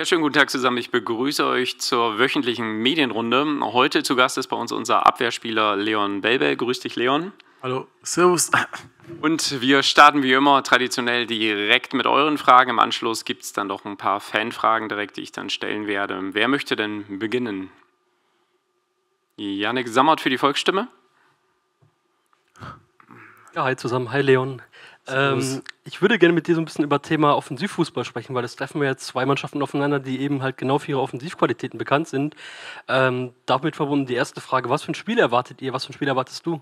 Ja, schönen guten Tag zusammen. Ich begrüße euch zur wöchentlichen Medienrunde. Heute zu Gast ist bei uns unser Abwehrspieler Leon Belbel. Grüß dich, Leon. Hallo, Servus. Und wir starten wie immer traditionell direkt mit euren Fragen. Im Anschluss gibt es dann noch ein paar Fanfragen direkt, die ich dann stellen werde. Wer möchte denn beginnen? Janik Sammert für die Volksstimme. Ja, hi zusammen. Hi Leon. Ähm, ich würde gerne mit dir so ein bisschen über Thema Offensivfußball sprechen, weil das treffen wir jetzt zwei Mannschaften aufeinander, die eben halt genau für ihre Offensivqualitäten bekannt sind. Ähm, damit verbunden die erste Frage: Was für ein Spiel erwartet ihr? Was für ein Spiel erwartest du?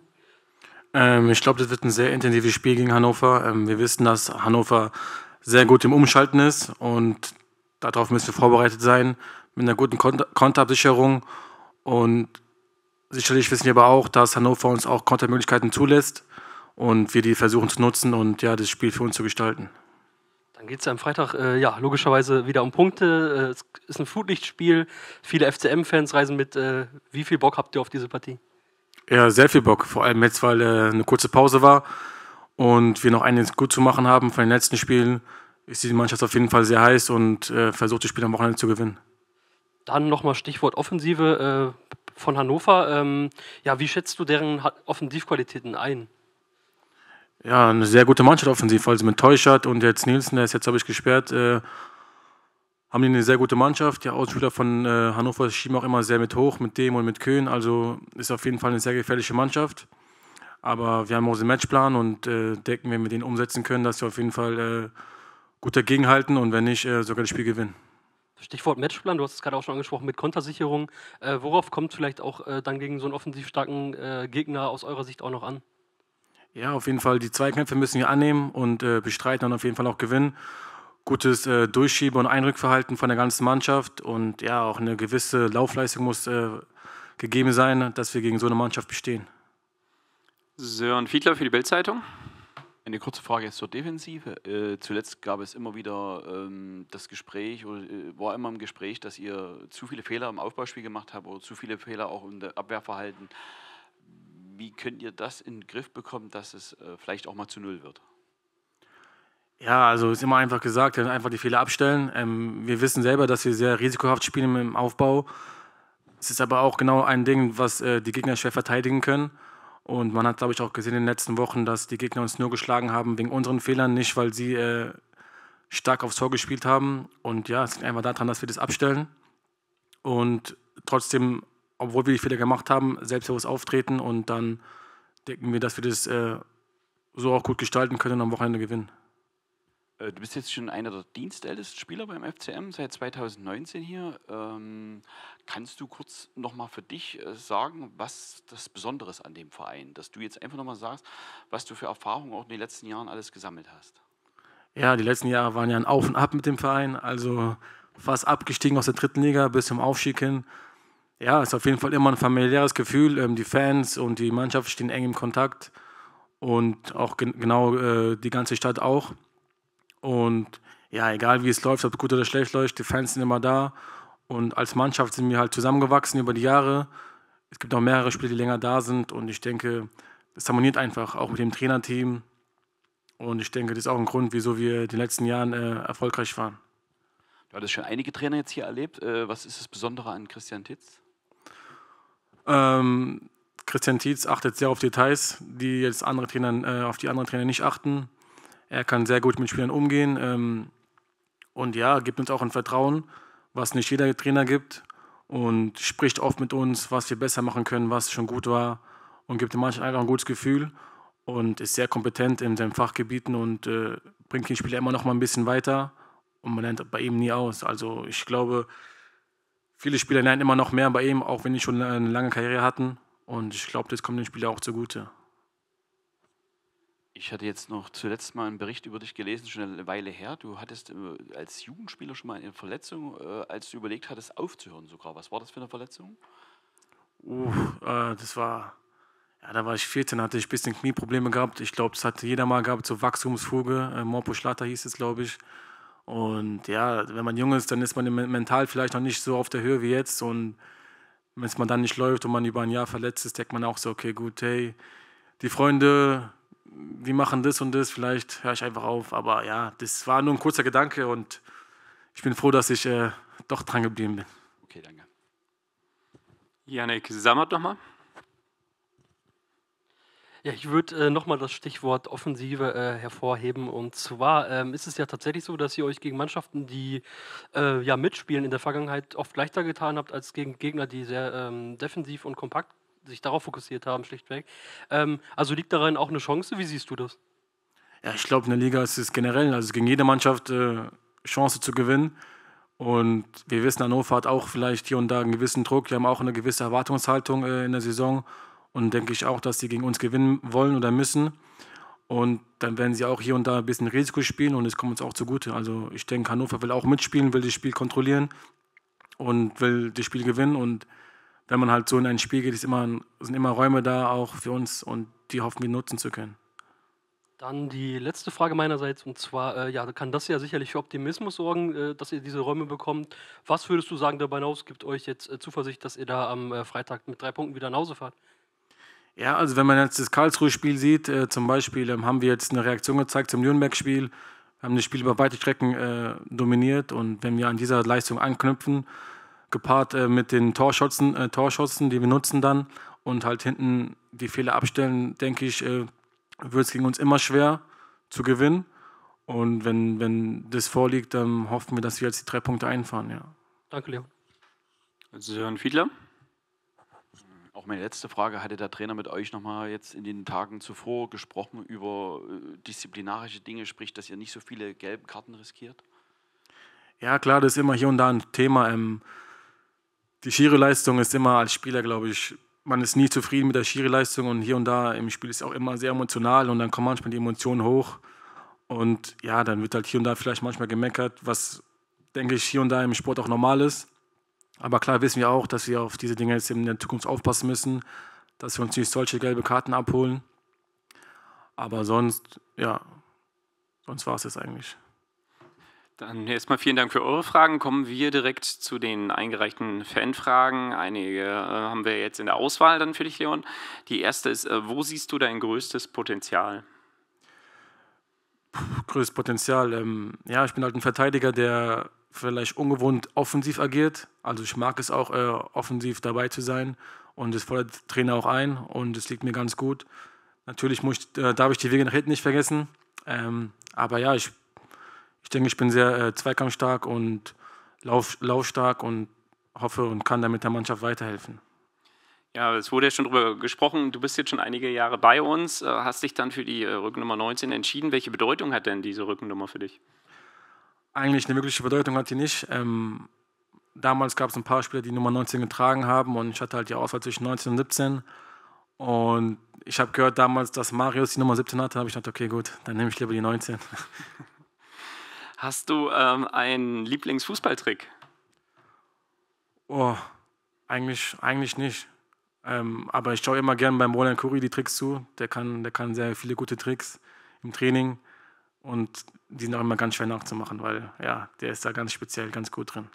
Ähm, ich glaube, das wird ein sehr intensives Spiel gegen Hannover. Ähm, wir wissen, dass Hannover sehr gut im Umschalten ist und darauf müssen wir vorbereitet sein mit einer guten Konter Konterabsicherung. Und sicherlich wissen wir aber auch, dass Hannover uns auch Kontermöglichkeiten zulässt und wir die versuchen zu nutzen und ja, das Spiel für uns zu gestalten. Dann geht es ja am Freitag äh, ja, logischerweise wieder um Punkte. Äh, es ist ein Flutlichtspiel. Viele FCM-Fans reisen mit. Äh, wie viel Bock habt ihr auf diese Partie? Ja, sehr viel Bock. Vor allem jetzt, weil äh, eine kurze Pause war und wir noch einiges gut zu machen haben von den letzten Spielen, ist die Mannschaft auf jeden Fall sehr heiß und äh, versucht das Spiel am Wochenende zu gewinnen. Dann nochmal Stichwort Offensive äh, von Hannover. Ähm, ja, wie schätzt du deren Offensivqualitäten ein? Ja, eine sehr gute Mannschaft offensiv. Also mit Teuschert und jetzt Nielsen, der ist jetzt, habe ich, gesperrt, äh, haben die eine sehr gute Mannschaft. Die Ausspieler von äh, Hannover schieben auch immer sehr mit hoch, mit dem und mit Köhn. Also ist auf jeden Fall eine sehr gefährliche Mannschaft. Aber wir haben auch den Matchplan und äh, denken, wenn wir den umsetzen können, dass wir auf jeden Fall äh, gut dagegenhalten und wenn nicht, äh, sogar das Spiel gewinnen. Stichwort Matchplan, du hast es gerade auch schon angesprochen mit Kontersicherung. Äh, worauf kommt vielleicht auch dann gegen so einen offensiv starken Gegner aus eurer Sicht auch noch an? Ja, auf jeden Fall. Die Zweikämpfe müssen wir annehmen und äh, bestreiten und auf jeden Fall auch gewinnen. Gutes äh, Durchschiebe- und Einrückverhalten von der ganzen Mannschaft und ja, auch eine gewisse Laufleistung muss äh, gegeben sein, dass wir gegen so eine Mannschaft bestehen. Sören Fiedler für die Bildzeitung. Eine kurze Frage zur Defensive. Äh, zuletzt gab es immer wieder ähm, das Gespräch, oder äh, war immer im Gespräch, dass ihr zu viele Fehler im Aufbauspiel gemacht habt oder zu viele Fehler auch im Abwehrverhalten wie könnt ihr das in den Griff bekommen, dass es äh, vielleicht auch mal zu Null wird? Ja, also ist immer einfach gesagt, einfach die Fehler abstellen. Ähm, wir wissen selber, dass wir sehr risikohaft spielen im Aufbau. Es ist aber auch genau ein Ding, was äh, die Gegner schwer verteidigen können. Und man hat, glaube ich, auch gesehen in den letzten Wochen, dass die Gegner uns nur geschlagen haben wegen unseren Fehlern, nicht weil sie äh, stark aufs Tor gespielt haben. Und ja, es liegt einfach daran, dass wir das abstellen. Und trotzdem obwohl wir die Fehler gemacht haben, selbstbewusst auftreten und dann denken wir, dass wir das äh, so auch gut gestalten können und am Wochenende gewinnen. Äh, du bist jetzt schon einer der dienstältesten Spieler beim FCM, seit 2019 hier. Ähm, kannst du kurz nochmal für dich äh, sagen, was das Besondere ist an dem Verein? Dass du jetzt einfach nochmal sagst, was du für Erfahrungen auch in den letzten Jahren alles gesammelt hast. Ja, die letzten Jahre waren ja ein Auf und Ab mit dem Verein. Also fast abgestiegen aus der dritten Liga bis zum Aufstieg hin. Ja, es ist auf jeden Fall immer ein familiäres Gefühl. Ähm, die Fans und die Mannschaft stehen eng im Kontakt und auch gen genau äh, die ganze Stadt auch. Und ja, egal wie es läuft, ob gut oder schlecht läuft, die Fans sind immer da. Und als Mannschaft sind wir halt zusammengewachsen über die Jahre. Es gibt auch mehrere Spieler, die länger da sind. Und ich denke, es harmoniert einfach, auch mit dem Trainerteam. Und ich denke, das ist auch ein Grund, wieso wir in den letzten Jahren äh, erfolgreich waren. Du hattest schon einige Trainer jetzt hier erlebt. Äh, was ist das Besondere an Christian Titz? Ähm, Christian Tietz achtet sehr auf Details, die jetzt andere Trainer, äh, auf die anderen Trainer nicht achten. Er kann sehr gut mit Spielern umgehen ähm, und ja, gibt uns auch ein Vertrauen, was nicht jeder Trainer gibt und spricht oft mit uns, was wir besser machen können, was schon gut war und gibt den Mannschaft einfach ein gutes Gefühl und ist sehr kompetent in seinen Fachgebieten und äh, bringt den Spieler immer noch mal ein bisschen weiter und man lernt bei ihm nie aus. Also ich glaube, viele Spieler lernen immer noch mehr bei ihm, auch wenn die schon eine lange Karriere hatten. Und ich glaube, das kommt den Spielern auch zugute. Ich hatte jetzt noch zuletzt mal einen Bericht über dich gelesen, schon eine Weile her. Du hattest äh, als Jugendspieler schon mal eine Verletzung, äh, als du überlegt hattest, aufzuhören sogar. Was war das für eine Verletzung? Uh, äh, das war, ja, da war ich 14, hatte ich ein bisschen Knieprobleme gehabt. Ich glaube, das hatte jeder mal gehabt, so Wachstumsfuge. Äh, Morpo Schlatter hieß es, glaube ich. Und ja, wenn man jung ist, dann ist man mental vielleicht noch nicht so auf der Höhe wie jetzt. Und wenn es man dann nicht läuft und man über ein Jahr verletzt ist, denkt man auch so, okay, gut, hey, die Freunde, die machen das und das, vielleicht höre ich einfach auf. Aber ja, das war nur ein kurzer Gedanke und ich bin froh, dass ich äh, doch dran geblieben bin. Okay, danke. Janik Sammert nochmal. Ja, ich würde äh, nochmal das Stichwort Offensive äh, hervorheben. Und zwar ähm, ist es ja tatsächlich so, dass ihr euch gegen Mannschaften, die äh, ja mitspielen, in der Vergangenheit oft leichter getan habt als gegen Gegner, die sehr ähm, defensiv und kompakt sich darauf fokussiert haben, schlichtweg. Ähm, also liegt darin auch eine Chance? Wie siehst du das? Ja, ich glaube, in der Liga ist es generell, also gegen jede Mannschaft äh, Chance zu gewinnen. Und wir wissen, Hannover hat auch vielleicht hier und da einen gewissen Druck. Wir haben auch eine gewisse Erwartungshaltung äh, in der Saison. Und denke ich auch, dass sie gegen uns gewinnen wollen oder müssen. Und dann werden sie auch hier und da ein bisschen Risiko spielen und es kommt uns auch zugute. Also ich denke, Hannover will auch mitspielen, will das Spiel kontrollieren und will das Spiel gewinnen. Und wenn man halt so in ein Spiel geht, immer, sind immer Räume da auch für uns und die hoffen wir nutzen zu können. Dann die letzte Frage meinerseits und zwar, äh, ja, kann das ja sicherlich für Optimismus sorgen, äh, dass ihr diese Räume bekommt. Was würdest du sagen darüber hinaus? Gibt euch jetzt äh, Zuversicht, dass ihr da am äh, Freitag mit drei Punkten wieder nach Hause fahrt? Ja, also wenn man jetzt das Karlsruhe-Spiel sieht, äh, zum Beispiel ähm, haben wir jetzt eine Reaktion gezeigt zum Nürnberg-Spiel. Wir haben das Spiel über weite Strecken äh, dominiert und wenn wir an dieser Leistung anknüpfen, gepaart äh, mit den Torschotzen, äh, Torschotzen, die wir nutzen dann und halt hinten die Fehler abstellen, denke ich, äh, wird es gegen uns immer schwer zu gewinnen. Und wenn, wenn das vorliegt, dann hoffen wir, dass wir jetzt die drei Punkte einfahren. Ja. Danke, Leon. Sören Fiedler. Meine letzte Frage, hatte der Trainer mit euch nochmal jetzt in den Tagen zuvor gesprochen über äh, disziplinarische Dinge, sprich, dass ihr nicht so viele gelbe Karten riskiert? Ja, klar, das ist immer hier und da ein Thema. Ähm, die Schiri-Leistung ist immer als Spieler, glaube ich, man ist nie zufrieden mit der Schiri-Leistung und hier und da im Spiel ist es auch immer sehr emotional und dann kommen manchmal die Emotionen hoch. Und ja, dann wird halt hier und da vielleicht manchmal gemeckert, was, denke ich, hier und da im Sport auch normal ist. Aber klar wissen wir auch, dass wir auf diese Dinge jetzt in der Zukunft aufpassen müssen, dass wir uns nicht solche gelbe Karten abholen. Aber sonst, ja, sonst war es jetzt eigentlich. Dann erstmal vielen Dank für eure Fragen. Kommen wir direkt zu den eingereichten Fanfragen. Einige äh, haben wir jetzt in der Auswahl dann für dich, Leon. Die erste ist, äh, wo siehst du dein größtes Potenzial? Puh, größtes Potenzial. Ähm, ja, ich bin halt ein Verteidiger, der vielleicht ungewohnt offensiv agiert. Also ich mag es auch, äh, offensiv dabei zu sein und das fordert der Trainer auch ein und es liegt mir ganz gut. Natürlich muss ich, äh, darf ich die Wege nach hinten nicht vergessen. Ähm, aber ja, ich, ich denke, ich bin sehr äh, zweikampfstark und lauf, laufstark und hoffe und kann damit der Mannschaft weiterhelfen. Ja, es wurde ja schon darüber gesprochen. Du bist jetzt schon einige Jahre bei uns, äh, hast dich dann für die äh, Rückennummer 19 entschieden. Welche Bedeutung hat denn diese Rückennummer für dich? Eigentlich eine wirkliche Bedeutung hat die nicht. Ähm, damals gab es ein paar Spieler, die Nummer 19 getragen haben und ich hatte halt die Auswahl zwischen 19 und 17. Und ich habe gehört damals, dass Marius die Nummer 17 hatte, habe ich gedacht, okay, gut, dann nehme ich lieber die 19. Hast du ähm, einen Lieblingsfußballtrick? Oh, eigentlich, eigentlich nicht. Ähm, aber ich schaue immer gern beim Roland Curry die Tricks zu. Der kann, der kann sehr viele gute Tricks im Training. Und die sind auch immer ganz schwer nachzumachen, weil ja, der ist da ganz speziell ganz gut drin.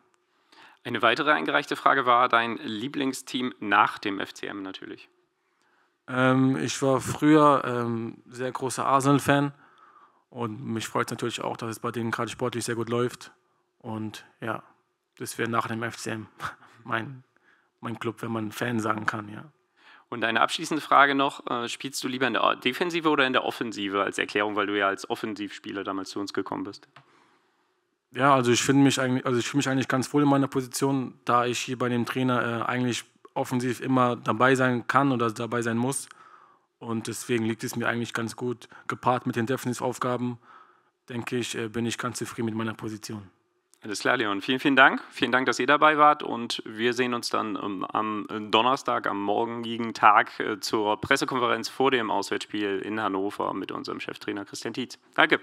Eine weitere eingereichte Frage war dein Lieblingsteam nach dem FCM natürlich. Ähm, ich war früher ähm, sehr großer Arsenal-Fan und mich freut es natürlich auch, dass es bei denen gerade sportlich sehr gut läuft. Und ja, das wäre nach dem FCM mein, mein Club, wenn man Fan sagen kann, ja. Und eine abschließende Frage noch: äh, Spielst du lieber in der Defensive oder in der Offensive als Erklärung, weil du ja als Offensivspieler damals zu uns gekommen bist? Ja, also ich finde mich eigentlich, also ich mich eigentlich ganz wohl in meiner Position, da ich hier bei dem Trainer äh, eigentlich offensiv immer dabei sein kann oder dabei sein muss. Und deswegen liegt es mir eigentlich ganz gut. Gepaart mit den Defensivaufgaben, denke ich, äh, bin ich ganz zufrieden mit meiner Position. Alles klar, Leon. Vielen, vielen Dank. Vielen Dank, dass ihr dabei wart und wir sehen uns dann ähm, am Donnerstag, am morgigen Tag äh, zur Pressekonferenz vor dem Auswärtsspiel in Hannover mit unserem Cheftrainer Christian Tietz. Danke.